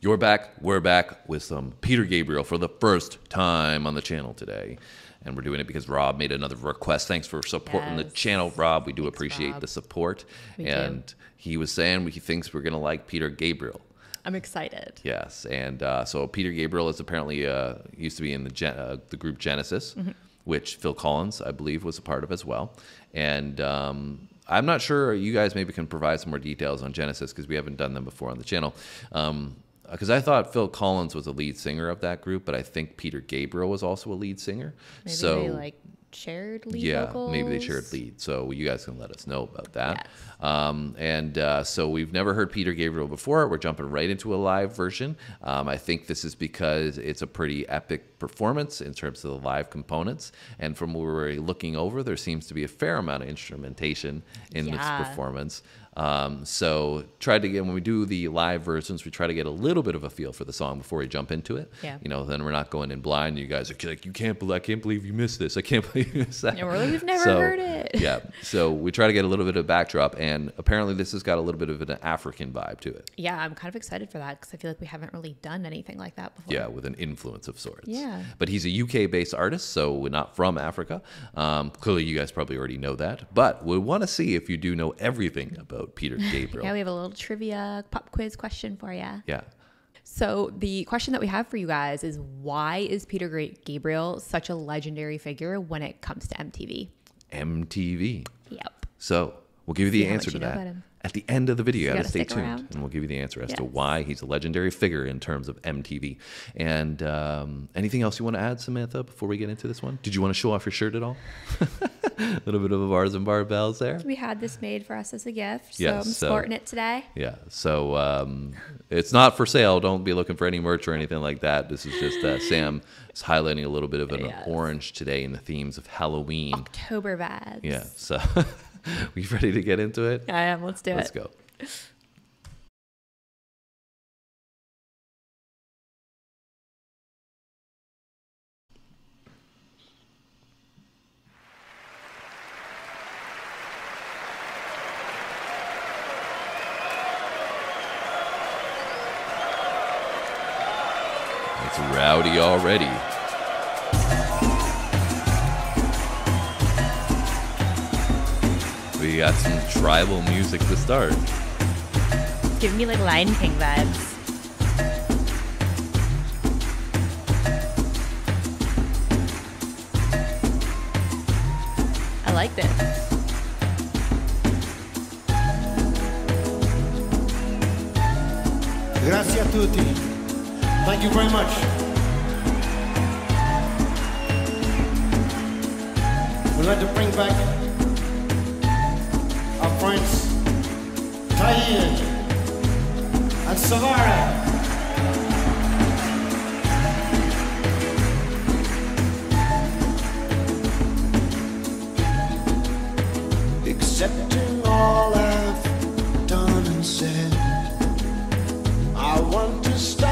You're back. We're back with some Peter Gabriel for the first time on the channel today. And we're doing it because Rob made another request. Thanks for supporting the channel, Rob. We do appreciate Rob. the support. We do. and he was saying he thinks we're going to like Peter Gabriel. I'm excited. Yes, and uh, so Peter Gabriel is apparently uh, used to be in the Gen- uh, the group Genesis, Mm-hmm. which Phil Collins, I believe, was a part of as well. And um, I'm not sure you guys maybe can provide some more details on Genesis because we haven't done them before on the channel. Because I thought Phil Collins was a lead singer of that group, but I think Peter Gabriel was also a lead singer. Maybe so they like shared lead yeah, vocals. maybe they shared lead. So you guys can let us know about that. Yes. Um, and uh, so we've never heard Peter Gabriel before. We're jumping right into a live version. Um, I think this is because it's a pretty epic performance in terms of the live components. And from what we're looking over, there seems to be a fair amount of instrumentation in Yeah. this performance. Um, so try to get when we do the live versions, we try to get a little bit of a feel for the song before we jump into it. Yeah. You know, then we're not going in blind. You guys are like, you can't believe, I can't believe you missed this. I can't believe you missed that. And we're like, "We've never So, heard it." yeah. So we try to get a little bit of backdrop, and apparently this has got a little bit of an African vibe to it. Yeah, I'm kind of excited for that because I feel like we haven't really done anything like that before. Yeah, with an influence of sorts. Yeah. But he's a UK-based artist, so we're not from Africa. Um, clearly, you guys probably already know that. But we want to see if you do know everything about Peter Gabriel. Yeah, we have a little trivia pop quiz question for you. yeah. So the question that we have for you guys is why is Peter Great Gabriel such a legendary figure when it comes to MTV? MTV. Yep. So we'll give you the See answer to that at the end of the video. You you gotta gotta stay tuned, around. and we'll give you the answer as to why he's a legendary figure in terms of MTV. And um, anything else you want to add, Samantha, before we get into this one? Did you want to show off your shirt at all? a little bit of a bars and barbells there. We had this made for us as a gift, so Yes, I'm so- sporting it today. Yeah. So um, it's not for sale. Don't be looking for any merch or anything like that. This is just uh, Sam is highlighting a little bit of an Yes. orange today in the themes of Halloween. October vibes. Yeah. So we ready to get into it? I am. Let's do it. Let's go. It's rowdy already. We got some tribal music to start. Give me like Lion King vibes. I like this. Grazie a tutti. Thank you very much. We'd like to bring back our friends Tayin and Savara. Accepting all I've done and said. I want to stand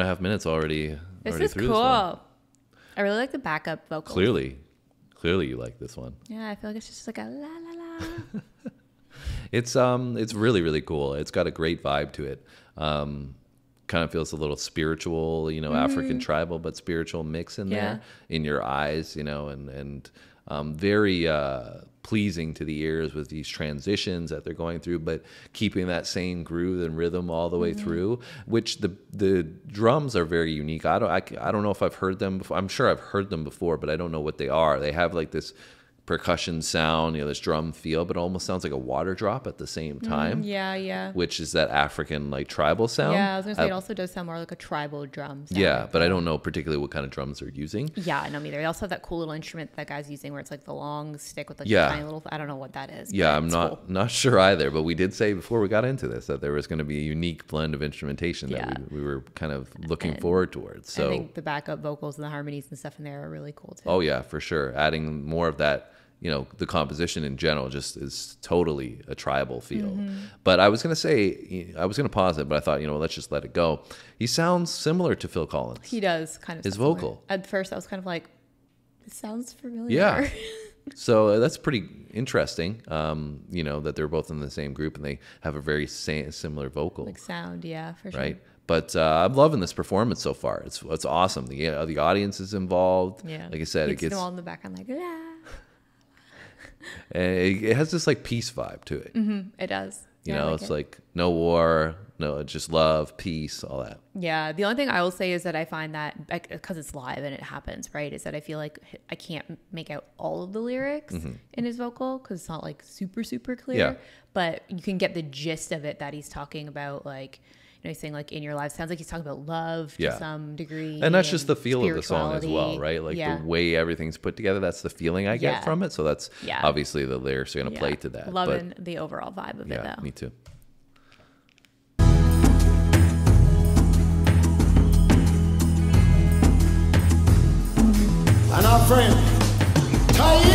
and a half minutes already. This already is cool. This. I really like the backup vocals. Clearly, clearly you like this one. Yeah, I feel like it's just like a la la la. It's um, it's really really cool. It's got a great vibe to it. Um, kind of feels a little spiritual, you know, African tribal, but spiritual mix in Mm-hmm. Yeah. there in your eyes, you know, and and um, very uh, pleasing to the ears with these transitions that they're going through, but keeping that same groove and rhythm all the way Mm-hmm. through. Which the the drums are very unique. I don't I, I don't know if I've heard them before. I'm sure I've heard them before, but I don't know what they are. They have like this percussion sound, you know, this drum feel, but it almost sounds like a water drop at the same time. Mm, yeah, yeah. Which is that African like tribal sound. Yeah, I was gonna say it also does sound more like a tribal drum. sound. yeah, but I don't know particularly what kind of drums they're using. Yeah, I know me. They also have that cool little instrument that guy's using where it's like the long stick with like Yeah. the tiny little. I don't know what that is. Yeah, I'm not cool. not sure either, but we did say before we got into this that there was going to be a unique blend of instrumentation Yeah. that we, we were kind of looking And forward towards. So I think the backup vocals and the harmonies and stuff in there are really cool too. oh yeah, for sure, adding more of that. You know, the composition in general just is totally a tribal feel. Mm-hmm. But I was going to say, I was going to pause it, but I thought, you know, let's just let it go. He sounds similar to Phil Collins. He does kind of His sound similar. vocal. At first, I was kind of like, "It sounds familiar." Yeah. so uh, that's pretty interesting. Um, you know that they're both in the same group and they have a very sa- similar vocal, like sound, yeah, for sure. right? But uh, I'm loving this performance so far. It's it's awesome. The uh, the audience is involved. Yeah. like I said, you it gets them all in the background like, "La." it, it has this like peace vibe to it. Mm-hmm. It does. You Yeah, know, like it's it. like no war, no just love, peace, all that. Yeah, the only thing I will say is that I find that because it's live and it happens, right? Is that I feel like I can't make out all of the lyrics mm-hmm. in his vocal because it's not like super super clear. Yeah. But you can get the gist of it that he's talking about, like you know, he's saying like in your life. Sounds like he's talking about love Yeah. to some degree, and that's just the feel of the song as well, right? Like yeah. the way everything's put together. That's the feeling I get Yeah. from it. So that's Yeah. obviously the lyrics are going to Yeah. play to that. Loving the overall vibe of but it though. me too. and our friend Taïa.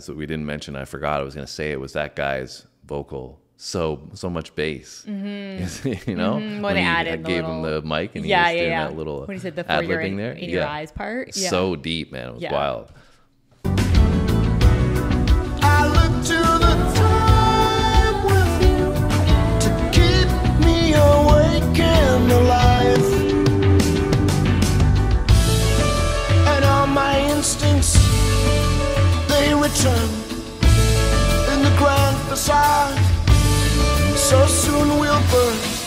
Just going is that we didn't mention. I forgot. I was going to say it was that guy's vocal. So so much bass. you know, Mm-hmm. When they he added had- the gave him the mic and he yeah, was yeah, doing yeah. that little when he said the for ad libbing in, there. in your eyes part. Yeah. So deep, man. It was Yeah. wild. I look to the time return in the grand facade. So soon we'll burst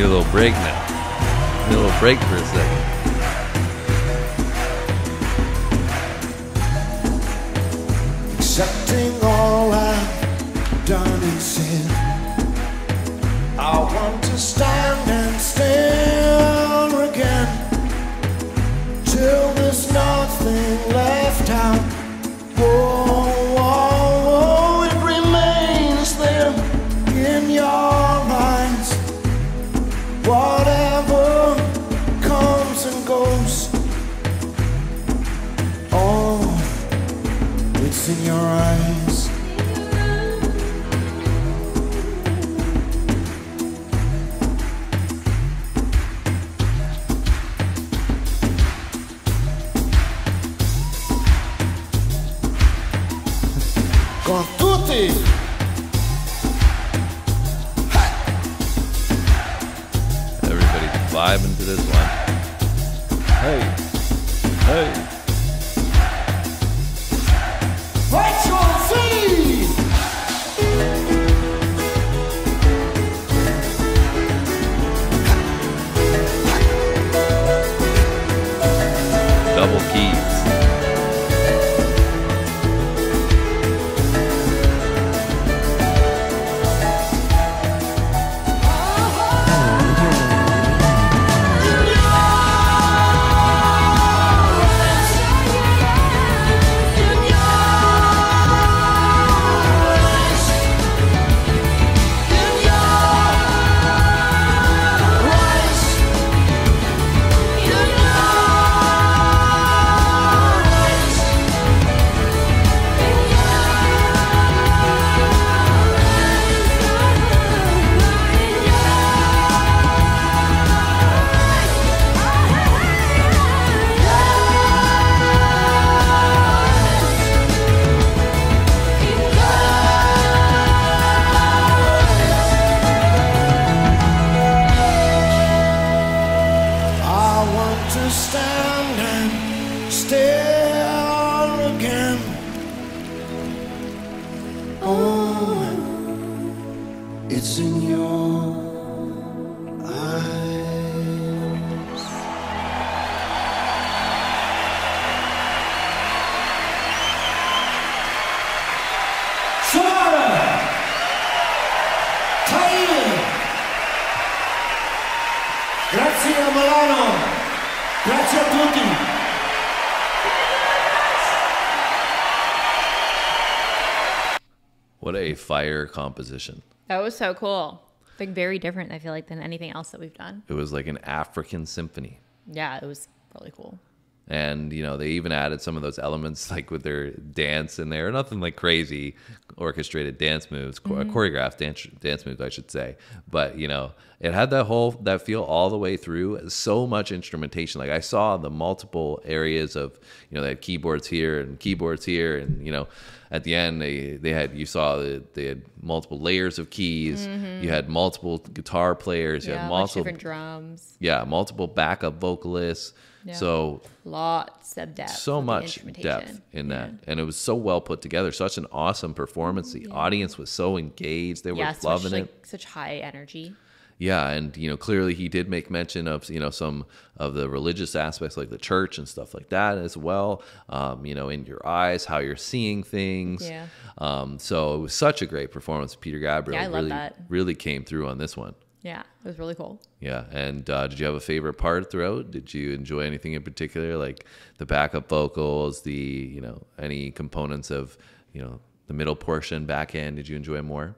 Need a little break now. Need a little break for a second. Accepting all I've done and said. I want to stand and stand comes and goes. Oh. It's in your eyes. To stand and stare again. Oh, it's in your What a fire composition. That was so cool. Like very different, I feel like, than anything else that we've done. It was like an African symphony. Yeah, it was really cool. And, you know, they even added some of those elements like with their dance in there. Nothing like crazy orchestrated dance moves, cho- mm-hmm. choreographed dance, dance moves, I should say. But, you know, it had that whole, that feel all the way through. So much instrumentation. Like I saw the multiple areas of, you know, they had keyboards here and keyboards here. And, you know, at the end they, they had, you saw that they had multiple layers of keys. You had multiple guitar players. You Yeah, had multiple, different drums. yeah, multiple backup vocalists. Yeah. So Lots of depth. so much depth in that and it was so well put together such an awesome performance the audience was so engaged they were Yeah, such, loving like, it such high energy. Yeah, and you know, clearly he did make mention of you know some of the religious aspects, like the church and stuff like that as well. Um, you know, in your eyes, how you're seeing things. Yeah. Um, so it was such a great performance. Peter Gabriel Yeah, I love really, that. really came through on this one. Yeah, it was really cool. Yeah, and uh, did you have a favorite part throughout? Did you enjoy anything in particular, like the backup vocals, the you know any components of you know the middle portion, back end? Did you enjoy more?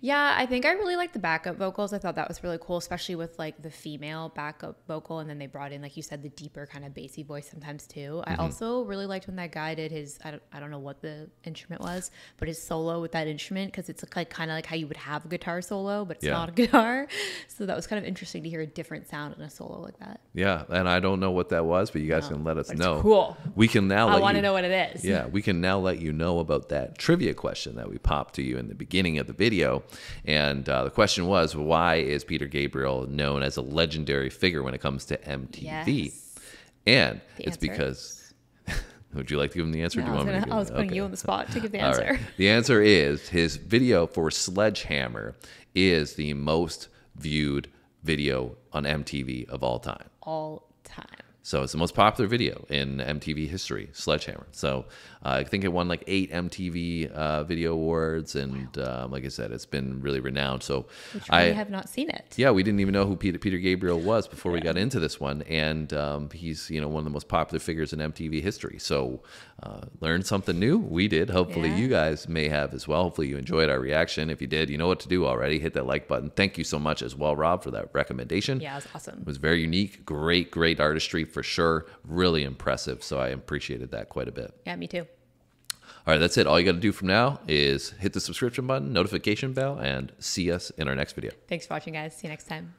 Yeah, I think I really liked the backup vocals. I thought that was really cool, especially with like the female backup vocal, and then they brought in, like you said, the deeper kind of bassy voice sometimes too. I mm-hmm. also really liked when that guy did his. I don't, I don't know what the instrument was, but his solo with that instrument because it's like kind of like how you would have a guitar solo, but it's Yeah. not a guitar. So that was kind of interesting to hear a different sound in a solo like that. Yeah, and I don't know what that was, but you guys oh, can let us know. cool. We can now. I want to know what it is. Yeah, we can now let you know about that trivia question that we popped to you in the beginning of the video. And uh, the question was, why is Peter Gabriel known as a legendary figure when it comes to MTV? Yes. And The it's answer because. Would you like to give him the answer? No, Do you want me to gonna, I was putting okay. you on the spot to give the answer. right. The answer is his video for Sledgehammer is the most viewed video on MTV of all time. All time. So it's the most popular video in MTV history, Sledgehammer. So I think it won like eight MTV uh, Video Awards, and um, like I said, it's been really renowned. So Which I have not seen it. yeah, we didn't even know who Peter, Peter Gabriel was before we got into this one, and um, he's you know one of the most popular figures in MTV history. So uh, learned something new. We did. Hopefully, Yeah. you guys may have as well. Hopefully, you enjoyed our reaction. If you did, you know what to do already. Hit that like button. Thank you so much as well, Rob, for that recommendation. Yeah, it was awesome. It was very unique. Great, great artistry for sure. Really impressive. So I appreciated that quite a bit. Yeah, me too. All right, that's it. All you got to do from now is hit the subscription button, notification bell, and see us in our next video. Thanks for watching, guys. See you next time.